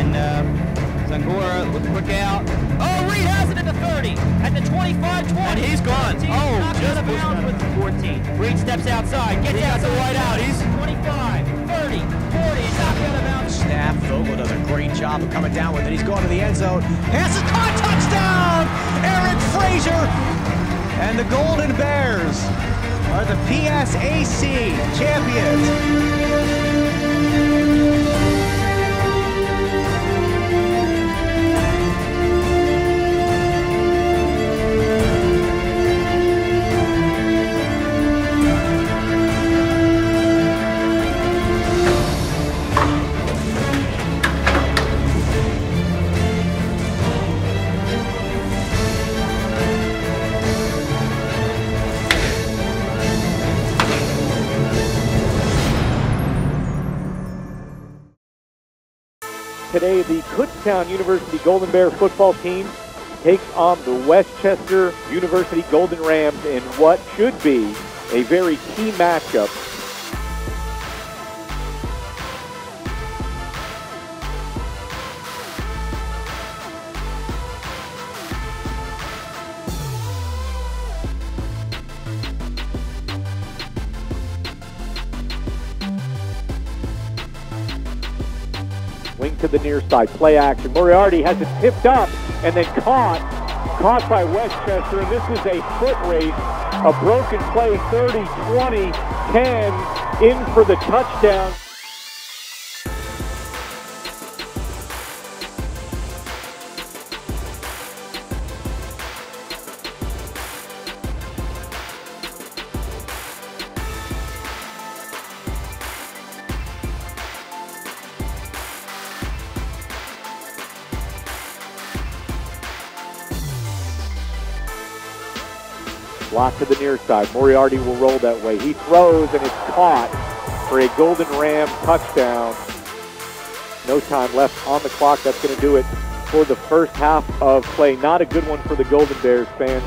And uh, Zangora with quick out. Oh, Reed has it at the 30, at the 25, 20. And he's gone. Oh, just out of bounds with 14. Reed steps outside, gets outside. the white out. He's 25, 30, 40, knocked out of bounds. Snap. Vogel does a great job of coming down with it. He's going to the end zone. Pass is caught. Touchdown! Eric Frazier. And the Golden Bears are the PSAC champions. Today, the Kutztown University Golden Bear football team takes on the West Chester University Golden Rams in what should be a very key matchup. Wing to the near side, play action. Moriarty has it tipped up and then caught. Caught by West Chester, and this is a foot race. A broken play, 30, 20, 10, in for the touchdown. Block to the near side. Moriarty will roll that way. He throws and it's caught for a Golden Ram touchdown. No time left on the clock. That's going to do it for the first half of play. Not a good one for the Golden Bears fans.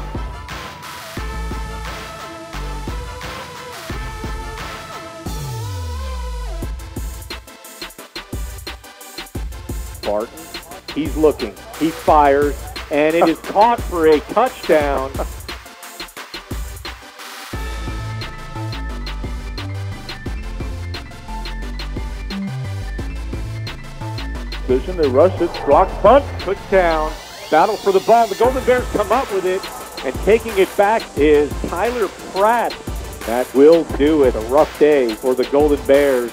Barton, he's looking. He fires, and it is caught for a touchdown. Vision, they rush it, block punt, put down, battle for the ball. The Golden Bears come up with it, and taking it back is Tyler Pratt. That will do it. A rough day for the Golden Bears.